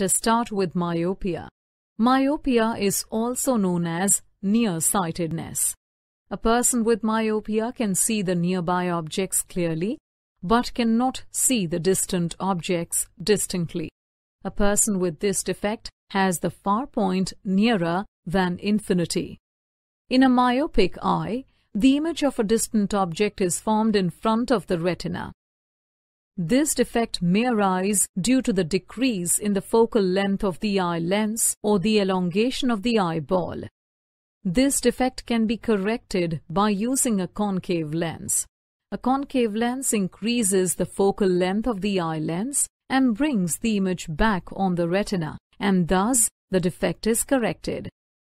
Us start with myopia. Myopia is also known as nearsightedness. A person with myopia can see the nearby objects clearly but cannot see the distant objects distinctly. A person with this defect has the far point nearer than infinity. In a myopic eye, the image of a distant object is formed in front of the retina. This defect may arise due to the decrease in the focal length of the eye lens or the elongation of the eyeball. This defect can be corrected by using a concave lens. A concave lens increases the focal length of the eye lens and brings the image back on the retina, and thus the defect is corrected.